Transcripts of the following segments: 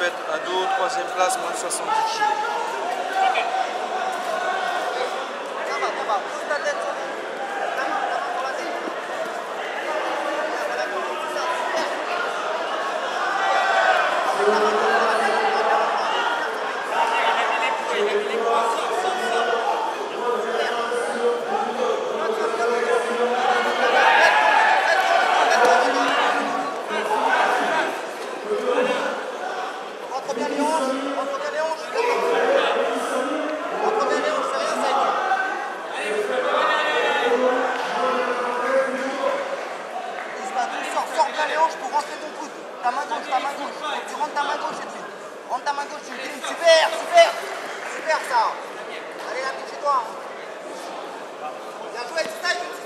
répète, ado, troisième place, moins de 70 kg. Super, super. Super ça. Allez, la petite toi. Bien joué, tu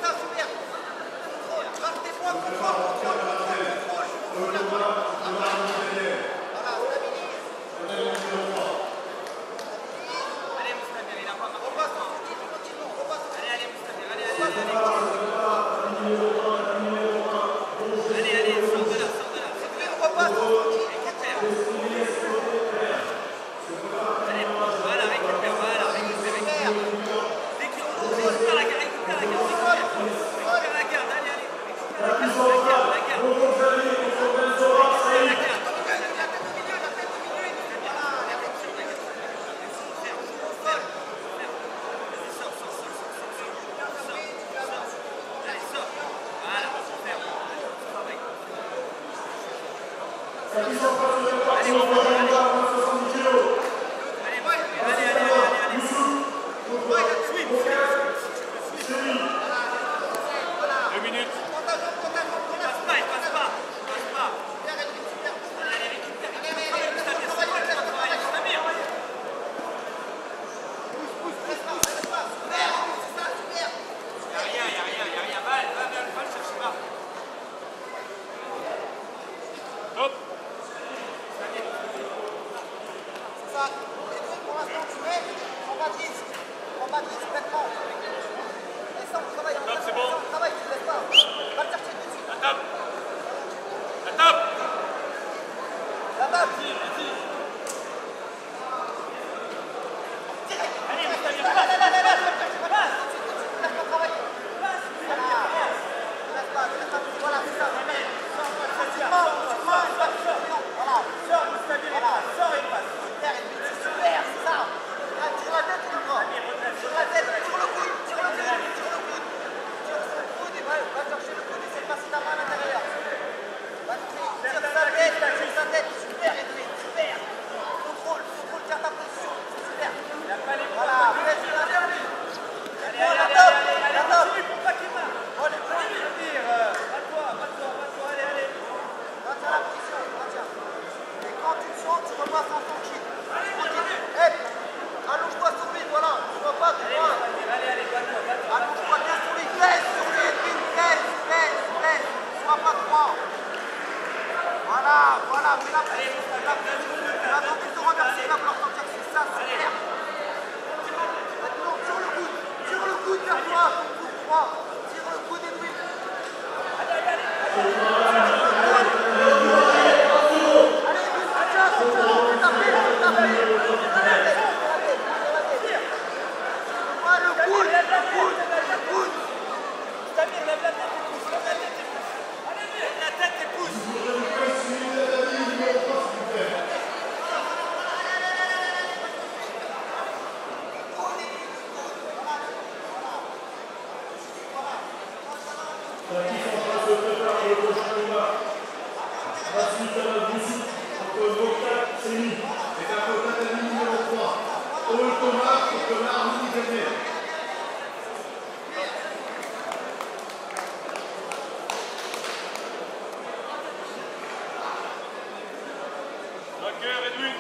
Записал, пожалуйста, Les deux pour l'instant, tu mets. Prends Prends Patrice. Voilà, voilà, mais là, allez, là, là, là, te remercies, ça, c'est clair. Tire le coude, tire le coude vers toi. Cœur,